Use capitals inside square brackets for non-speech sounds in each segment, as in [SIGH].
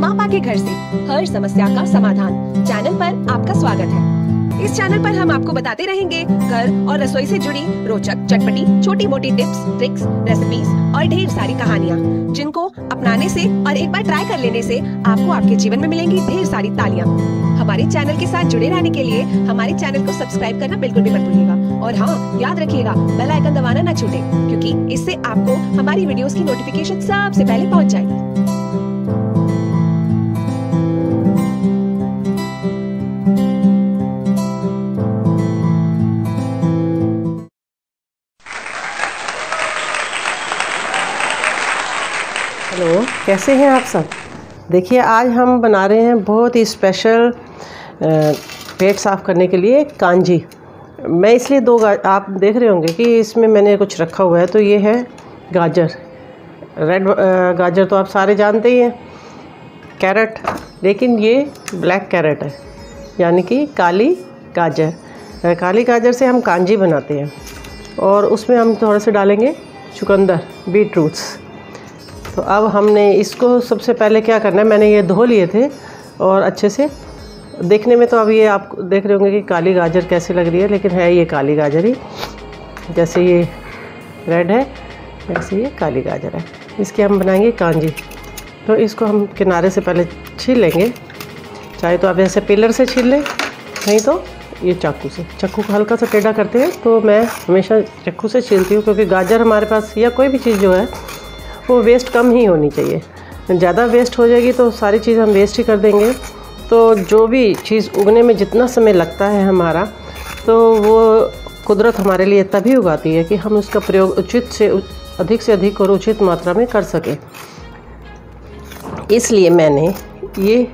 मापा के घर से हर समस्या का समाधान। चैनल पर आपका स्वागत है। इस चैनल पर हम आपको बताते रहेंगे घर और रसोई से जुड़ी रोचक, चटपटी छोटी मोटी टिप्स, ट्रिक्स रेसिपीज़ और ढेर सारी कहानियाँ, जिनको अपनाने से और एक बार ट्राई कर लेने से आपको आपके जीवन में मिलेंगी ढेर सारी तालियाँ। हमारे चैनल के साथ जुड़े रहने के लिए हमारे चैनल को सब्सक्राइब करना बिल्कुल भी मत भूलिएगा। और हाँ याद रखिएगा, बेल आइकन दबाना न छूटे, क्योंकि इससे आपको हमारी वीडियोस की नोटिफिकेशन सबसे पहले पहुँच जाएगी। कैसे हैं आप सब? देखिए, आज हम बना रहे हैं बहुत ही स्पेशल पेट साफ़ करने के लिए कांजी। मैं इसलिए दो आप देख रहे होंगे कि इसमें मैंने कुछ रखा हुआ है तो ये है गाजर। रेड गाजर तो आप सारे जानते ही हैं। कैरेट लेकिन ये ब्लैक कैरेट है, यानी कि काली गाजर। काली गाजर से हम कांजी बनाते हैं, और उसमें हम थोड़ा से डालेंगे चुकंदर बीट रूट्स तो अब हमने इसको सबसे पहले क्या करना है? मैंने ये धो लिए थे और अच्छे से। देखने में तो अब ये आप देख रहे होंगे कि काली गाजर कैसी लग रही है, लेकिन है ये काली गाजर ही। जैसे ये रेड है, वैसे ये काली गाजर है। इसकी हम बनाएँगे कांजी। तो इसको हम किनारे से पहले छील लेंगे। चाहे तो आप ऐसे पिलर से छील लें, नहीं तो ये चाकू से। चाकू को हल्का सा टेढ़ा करते हैं तो मैं हमेशा चाकू से छीलती हूँ, क्योंकि गाजर हमारे पास या कोई भी चीज़ जो है वो वेस्ट कम ही होनी चाहिए। ज़्यादा वेस्ट हो जाएगी तो सारी चीज़ हम वेस्ट ही कर देंगे। तो जो भी चीज़ उगने में जितना समय लगता है हमारा तो वो कुदरत हमारे लिए तभी उगाती है कि हम उसका प्रयोग उचित से, अधिक से अधिक और उचित मात्रा में कर सकें। इसलिए मैंने ये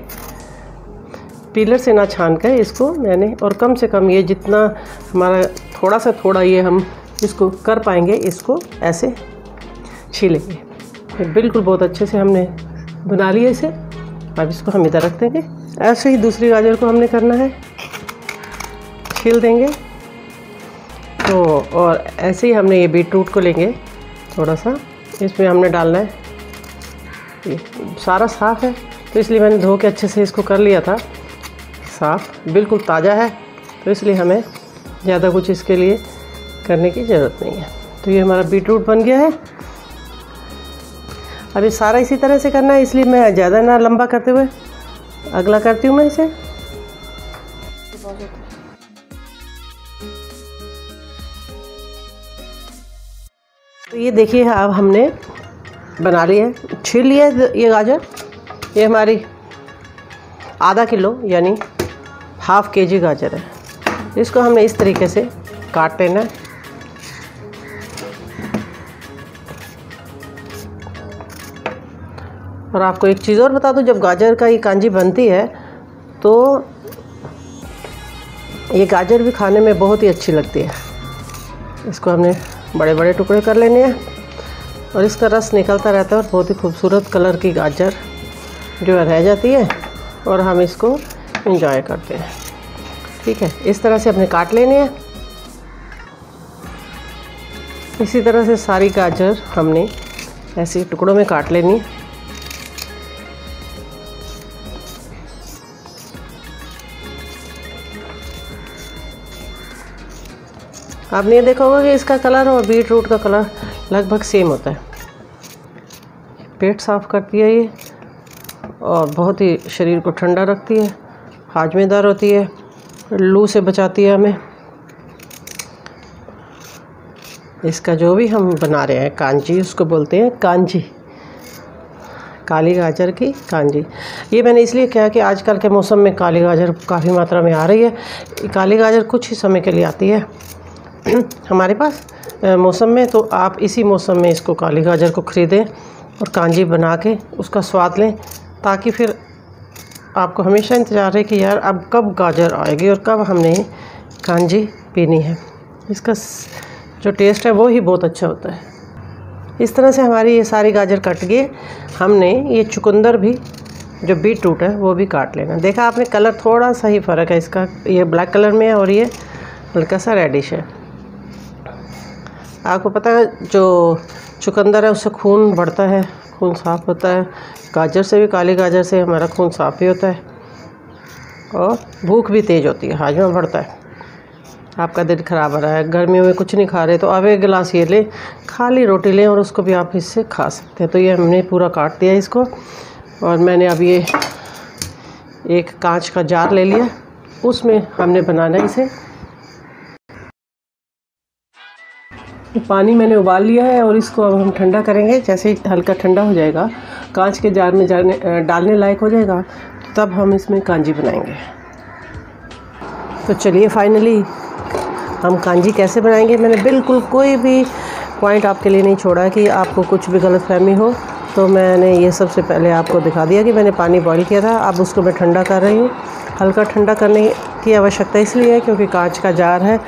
पीलर से ना छान कर इसको मैंने, और कम से कम ये जितना हमारा थोड़ा सा थोड़ा ये हम इसको कर पाएँगे, इसको ऐसे छीलेंगे। बिल्कुल बहुत अच्छे से हमने बना लिया इसे। अब इसको हम इधर रख देंगे। ऐसे ही दूसरी गाजर को हमने करना है। छील देंगे। तो और ऐसे ही हमने ये बीट रूट को लेंगे थोड़ा सा इसमें हमने डालना है। ये सारा साफ़ है। तो इसलिए मैंने धो के अच्छे से इसको कर लिया था। साफ़, बिल्कुल ताज़ा है। तो इसलिए हमें ज़्यादा कुछ इसके लिए करने की ज़रूरत नहीं है। तो ये हमारा बीट रूट बन गया है। अब ये सारा इसी तरह से करना है, इसलिए मैं ज़्यादा ना लंबा करते हुए, अगला करती हूँ मैं इसे। तो ये देखिए, अब हमने बना लिया है, छील लिया ये गाजर, ये हमारी आधा किलो, यानी हाफ़ के जी गाजर है। इसको हमने इस तरीके से काट लेना है। और आपको एक चीज़ और बता दूँ, जब गाजर का ये कांजी बनती है तो ये गाजर भी खाने में बहुत ही अच्छी लगती है। इसको हमने बड़े बड़े टुकड़े कर लेने हैं और इसका रस निकलता रहता है और बहुत ही खूबसूरत कलर की गाजर जो है, रह जाती है और हम इसको इंजॉय करते हैं। ठीक है, इस तरह से हमने काट लेने हैं। इसी तरह से सारी गाजर हमने ऐसे टुकड़ों में काट लेनी। आपने ये देखा होगा कि इसका कलर और बीट रूट का कलर लगभग सेम होता है। पेट साफ़ करती है ये और बहुत ही शरीर को ठंडा रखती है, हाजमेदार होती है, लू से बचाती है हमें। इसका जो भी हम बना रहे हैं, कांजी, उसको बोलते हैं कांजी। काली गाजर की कांजी। ये मैंने इसलिए कहा कि आजकल के मौसम में काली गाजर काफ़ी मात्रा में आ रही है। काली गाजर कुछ ही समय के लिए आती है। [CLEARS THROAT] हमारे पास मौसम में तो आप इसी मौसम में इसको काली गाजर को ख़रीदें और कांजी बना के उसका स्वाद लें, ताकि फिर आपको हमेशा इंतज़ार है कि यार अब कब गाजर आएगी और कब हमने कांजी पीनी है। इसका जो टेस्ट है वो ही बहुत अच्छा होता है। इस तरह से हमारी ये सारी गाजर कट गई। हमने ये चुकंदर भी, जो बीट रूट है, वो भी काट लेना। देखा आपने कलर थोड़ा सा ही फ़र्क है इसका। ये ब्लैक कलर में है और ये हल्का सा रेडिश है। आपको पता है, जो चुकंदर है, उससे खून बढ़ता है, खून साफ़ होता है। गाजर से भी, काली गाजर से हमारा खून साफ़ ही होता है। और भूख भी तेज़ होती है, हाजमा बढ़ता है। आपका दिल ख़राब हो रहा है, गर्मियों में कुछ नहीं खा रहे तो आप एक गिलास ये लें, खाली रोटी लें और उसको भी आप इससे खा सकते हैं। तो ये हमने पूरा काट दिया इसको, और मैंने अब ये एक कांच का जार ले लिया। उसमें हमने बनाना इसे। पानी मैंने उबाल लिया है और इसको अब हम ठंडा करेंगे। जैसे ही हल्का ठंडा हो जाएगा, कांच के जार में जाने डालने लायक हो जाएगा, तब हम इसमें कांजी बनाएँगे। तो चलिए फाइनली हम कांजी कैसे बनाएँगे? मैंने बिल्कुल कोई भी पॉइंट आपके लिए नहीं छोड़ा कि आपको कुछ भी गलत फहमी हो। तो मैंने ये सबसे पहले आपको दिखा दिया कि मैंने पानी बॉईल किया था। अब उसको मैं ठंडा कर रही हूँ। हल्का ठंडा करने की आवश्यकता इसलिए है क्योंकि कांच का जार है।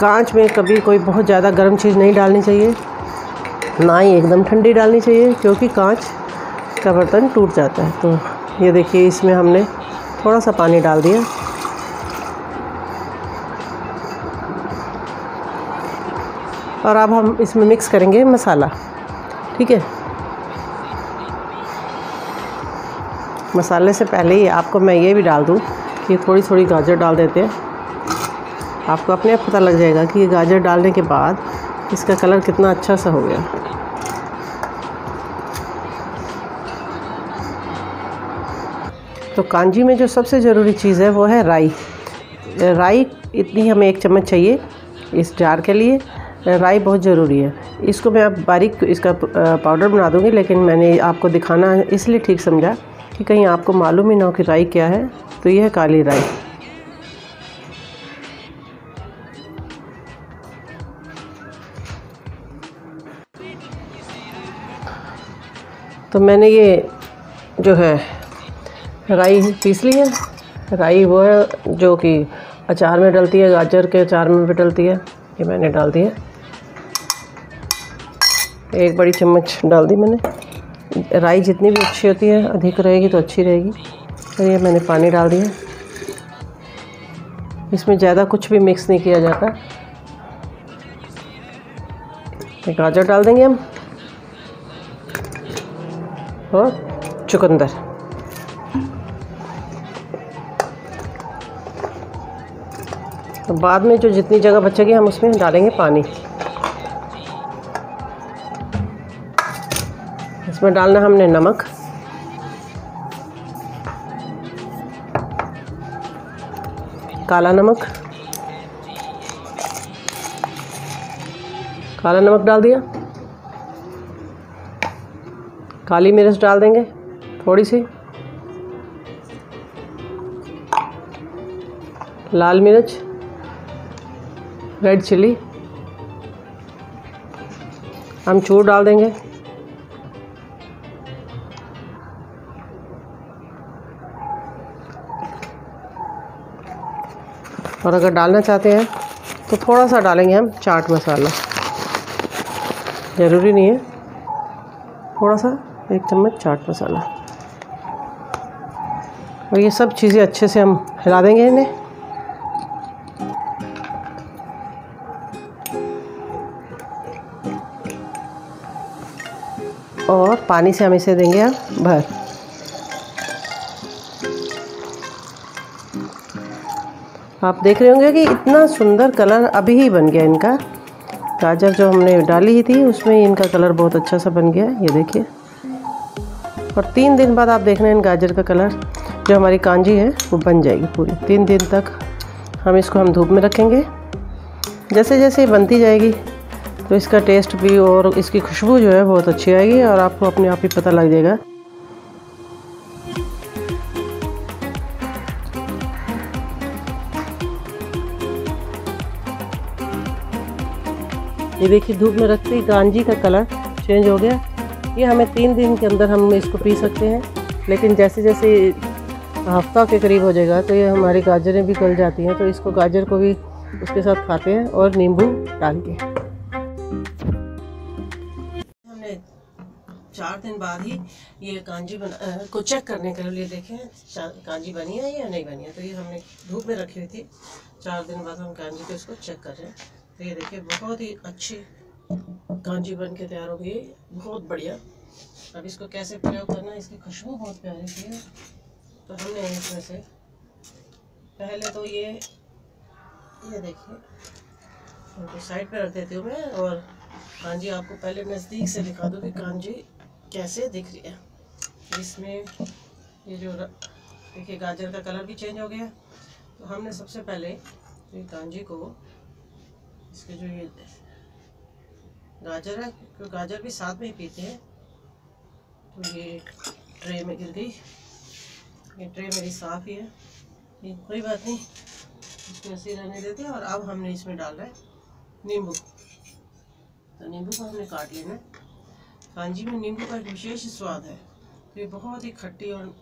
कांच में कभी कोई बहुत ज़्यादा गर्म चीज़ नहीं डालनी चाहिए, ना ही एकदम ठंडी डालनी चाहिए, क्योंकि कांच का बर्तन टूट जाता है। तो ये देखिए, इसमें हमने थोड़ा सा पानी डाल दिया। और अब हम इसमें मिक्स करेंगे मसाला, ठीक है? मसाले से पहले ही आपको मैं ये भी डाल दूँ कि थोड़ी थोड़ी गाजर डाल देते हैं। आपको अपने आप पता लग जाएगा कि ये गाजर डालने के बाद इसका कलर कितना अच्छा सा हो गया। तो कांजी में जो सबसे ज़रूरी चीज़ है वो है राई। राई इतनी हमें एक चम्मच चाहिए इस जार के लिए। राई बहुत ज़रूरी है। इसको मैं अब बारीक इसका पाउडर बना दूँगी, लेकिन मैंने आपको दिखाना इसलिए ठीक समझा कि कहीं आपको मालूम ही ना हो कि राई क्या है। तो यह है काली राई। तो मैंने ये जो है, राई पीस ली है। राई वो है जो कि अचार में डलती है, गाजर के अचार में भी डलती है। ये मैंने डाल दिया एक बड़ी चम्मच डाल दी मैंने। राई जितनी भी अच्छी होती है, अधिक रहेगी तो अच्छी रहेगी। तो ये मैंने पानी डाल दिया। इसमें ज़्यादा कुछ भी मिक्स नहीं किया जाता। गाजर डाल देंगे हम। और चुकंदर तो बाद में जो जितनी जगह बचेगी, हम उसमें डालेंगे पानी। इसमें डालना हमने नमक। काला नमक। काला नमक डाल दिया। काली मिर्च डाल देंगे, थोड़ी सी। लाल मिर्च, रेड चिली चूर डाल देंगे। और अगर डालना चाहते हैं तो थोड़ा सा डालेंगे हम चाट मसाला। ज़रूरी नहीं है। थोड़ा सा एक चम्मच चाट मसाला। और ये सब चीज़ें अच्छे से हम हिला देंगे इन्हें। और पानी से हम इसे देंगे अब भर। आप देख रहे होंगे कि इतना सुंदर कलर अभी ही बन गया इनका। गाजर जो हमने डाली ही थी, उसमें इनका कलर बहुत अच्छा सा बन गया ये देखिए। और तीन दिन बाद आप देख रहे हैं गाजर का कलर। जो हमारी कांजी है, वो बन जाएगी पूरी। तीन दिन तक हम इसको हम धूप में रखेंगे। जैसे जैसे बनती जाएगी तो इसका टेस्ट भी और इसकी खुशबू जो है बहुत अच्छी आएगी और आपको अपने आप ही पता लग जाएगा। ये देखिए, धूप में रखते ही गांजी का कलर चेंज हो गया। ये हमें तीन दिन के अंदर हम इसको पी सकते हैं। लेकिन जैसे जैसे हफ़्ता के करीब हो जाएगा तो ये हमारी गाजरें भी गल जाती हैं तो इसको गाजर को भी उसके साथ खाते हैं और नींबू डाल के। हमने चार दिन बाद ही ये कांजी बना को चेक करने के लिए देखें कांजी बनी है या नहीं बनी है तो ये हमने धूप में रखी हुई थी। चार दिन बाद हम कांजी को इसको चेक कर रहे हैं। तो ये देखिए, बहुत ही अच्छी कांजी बन के तैयार हो गई। बहुत बढ़िया। अब इसको कैसे प्रयोग करना है, इसकी खुशबू बहुत प्यारी थी तो हमने इसमें से पहले तो ये ये देखिए, उनको साइड पे रख देती हूँ मैं और कांजी आपको पहले नज़दीक से दिखा दूँ कि कांजी कैसे दिख रही है। इसमें ये जो देखिए, गाजर का कलर भी चेंज हो गया। तो हमने सबसे पहले ये कांजी को इसके जो ये गाजर है, क्योंकि गाजर भी साथ में ही पीते हैं। तो ये ट्रे में गिर गई। ये ट्रे मेरी साफ़ ही है। ये कोई बात नहीं इसको ऐसे रहने देते हैं और अब हमने इसमें डाल रहा है नींबू। तो नींबू को हमने काट लेना है। कांजी में नींबू का एक विशेष स्वाद है। तो ये बहुत ही खट्टी और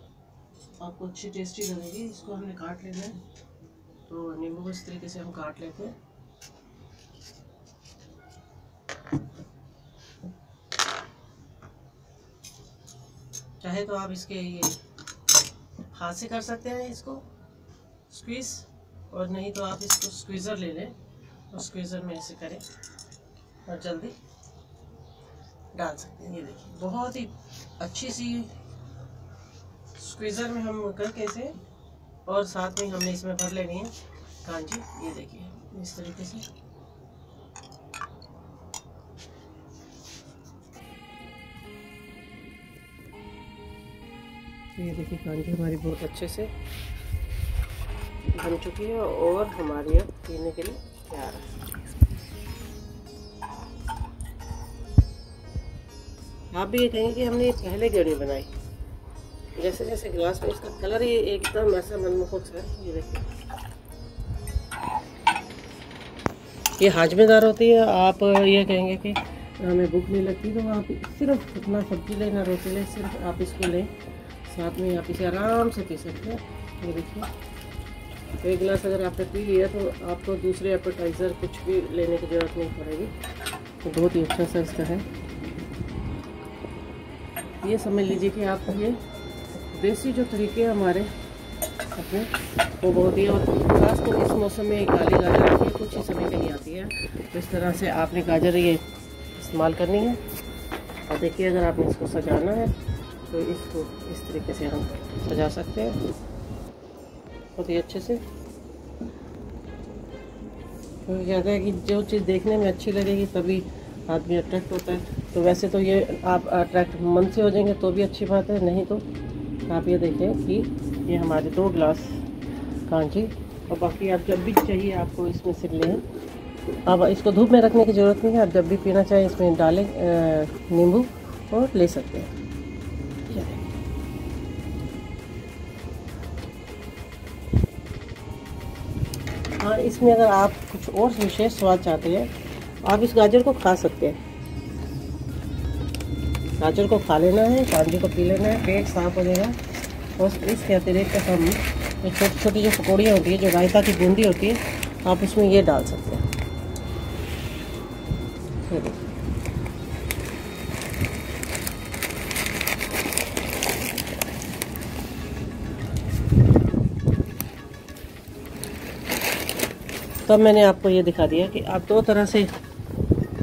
आपको अच्छी टेस्टी लगेगी। इसको हमने काट लेना है। तो नींबू को इस तरीके से हम काट लेते हैं। चाहे तो आप इसके ये हाथ से कर सकते हैं इसको। स्क्वीज़ और नहीं तो आप इसको स्क्वीज़र ले लें, और स्क्वीज़र में ऐसे करें, और जल्दी डाल सकते हैं। ये देखिए, बहुत ही अच्छी सी स्क्वीज़र में हम करके इसे, और साथ में हमने इसमें भर लेनी है। कांजी, ये देखिए, इस तरीके से। ये देखिए कांजी हमारी बहुत अच्छे से बन चुकी है और हमारी अब पीने के लिए तैयार है। आप भी ये कहेंगे कि हमने ये पहले नहीं बनाई। जैसे जैसे गिलास में इसका कलर ही एकदम ऐसा मनमोहक है, ये देखिए। ये हाजमेदार होती है, आप ये कहेंगे कि हमें भूख नहीं लगती तो आप सिर्फ़ इतना सब्ज़ी लेना, रोटी ले, सिर्फ़ आप इसको लें। साथ में आप इसे आराम से पी सकते हैं। ये देखिए। एक गिलास अगर आपने पी लिया तो आपको दूसरे एपेटाइज़र कुछ भी लेने की ज़रूरत नहीं पड़ेगी। तो बहुत ही अच्छा सा इसका है। ये समझ लीजिए कि आप ये देसी जो तरीके हमारे, अपने, वो बहुत ही और खासकर इस मौसम में काली गाजर आती है कुछ ही समय के लिए आती है। तो इस तरह से आपने गाजर ये इस्तेमाल करनी है। और देखिए अगर आपने इसको सजाना है तो इसको इस तरीके से हम सजा सकते हैं। बहुत ही अच्छे से। तो कहते हैं कि जो चीज़ देखने में अच्छी लगेगी, तभी आदमी अट्रैक्ट होता है। तो वैसे तो ये आप अट्रैक्ट मन से हो जाएँगे तो भी अच्छी बात है। नहीं तो आप ये देखें कि ये हमारे दो गिलास कांची और बाकी आप जब भी चाहिए आपको इसमें से लें। अब इसको धूप में रखने की ज़रूरत नहीं है। आप जब भी पीना चाहें इसमें डालें नींबू और ले सकते हैं। हाँ इसमें अगर आप कुछ और विशेष स्वाद चाहते हैं, आप इस गाजर को खा सकते हैं। गाजर को खा लेना है, कांजी को पी लेना है, पेट साफ़ हो जाएगा। और इसके अतिरिक्त हम छोटी छोटी जो पकौड़ियाँ होती है, जो रायता की बूंदी होती है, आप इसमें ये डाल सकते हैं। तब मैंने आपको ये दिखा दिया कि आप दो तरह से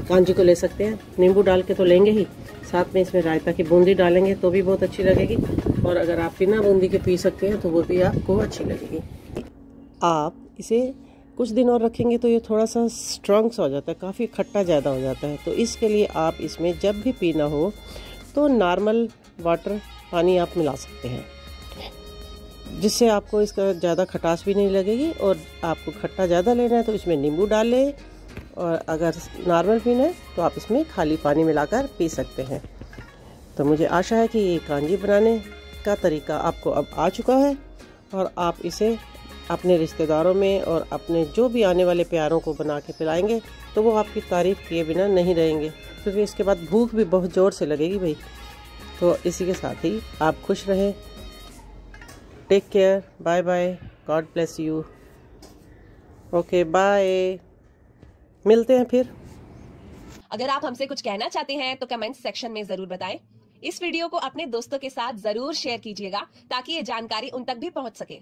कांजी को ले सकते हैं। नींबू डाल के तो लेंगे ही, साथ में इसमें रायता की बूंदी डालेंगे तो भी बहुत अच्छी लगेगी। और अगर आप बिना बूंदी के पी सकते हैं तो वो भी आपको अच्छी लगेगी। आप इसे कुछ दिन और रखेंगे तो ये थोड़ा सा स्ट्रॉन्ग सा हो जाता है, काफ़ी खट्टा ज़्यादा हो जाता है। तो इसके लिए आप इसमें जब भी पीना हो तो नॉर्मल वाटर पानी आप मिला सकते हैं। जिससे आपको इसका ज़्यादा खटास भी नहीं लगेगी और आपको खट्टा ज़्यादा लेना है तो इसमें नींबू डाल लें। और अगर नॉर्मल पीना है तो आप इसमें खाली पानी मिलाकर पी सकते हैं। तो मुझे आशा है कि ये कांजी बनाने का तरीका आपको अब आ चुका है और आप इसे अपने रिश्तेदारों में और अपने जो भी आने वाले प्यारों को बना के पिलाएँगे तो वो आपकी तारीफ़ किए बिना नहीं रहेंगे। क्योंकि तो इसके बाद भूख भी बहुत ज़ोर से लगेगी भाई। तो इसी के साथ ही आप खुश रहें take care bye bye God bless you okay bye मिलते हैं फिर। अगर आप हमसे कुछ कहना चाहते हैं तो कमेंट सेक्शन में ज़रूर बताएँ। इस वीडियो को अपने दोस्तों के साथ ज़रूर शेयर कीजिएगा, ताकि ये जानकारी उन तक भी पहुँच सके।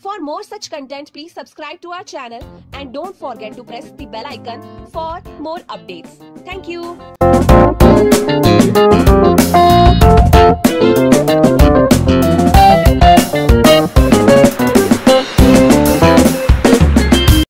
For more such content please subscribe to our channel and don't forget to press the bell icon for more updates thank you